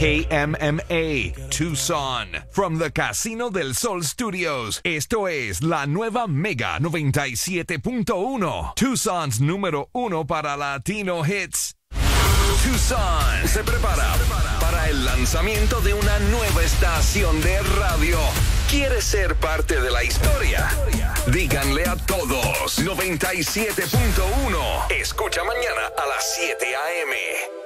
KMMA Tucson from the Casino del Sol Studios. Esto es la nueva Mega 97.1. Tucson's número uno para Latino Hits. Tucson se prepara para el lanzamiento de una nueva estación de radio. ¿Quieres ser parte de la historia? Díganle a todos 97.1. Escucha mañana a las 7 a.m.